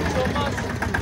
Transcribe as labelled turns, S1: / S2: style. S1: Hiç olmaz.